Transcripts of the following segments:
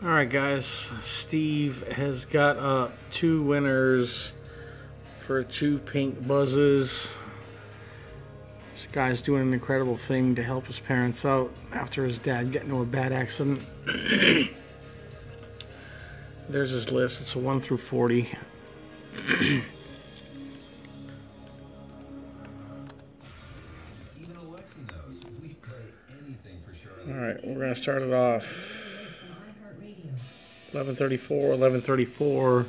All right, guys. Steve has got uh, two winners for two pink buzzes. This guy's doing an incredible thing to help his parents out after his dad got into a bad accident. There's his list. It's a 1 through 40. Even Alexa knows we play anything for Charlotte. All right, we're going to start it off. 1134, 1134.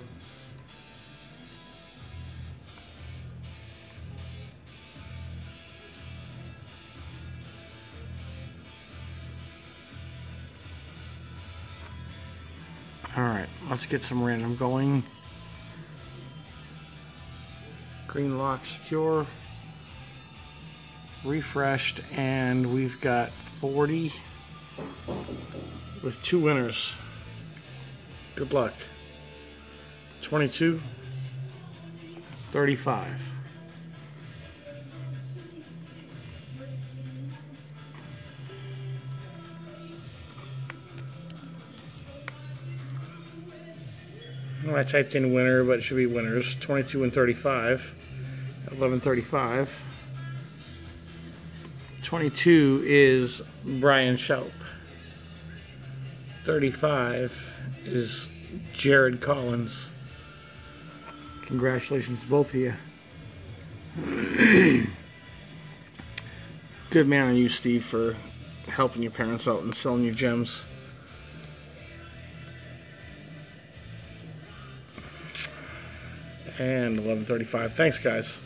All right, let's get some random going. Green lock secure. Refreshed, and we've got 40 with two winners. Good luck. 22, 35. Well, I typed in winner, but it should be winners. 22 and 35. 1135. 22 is Brian Shelp. 35 is Jared Collins. Congratulations to both of you. Good man on you, Steve, for helping your parents out and selling your gems. And 1135. Thanks, guys.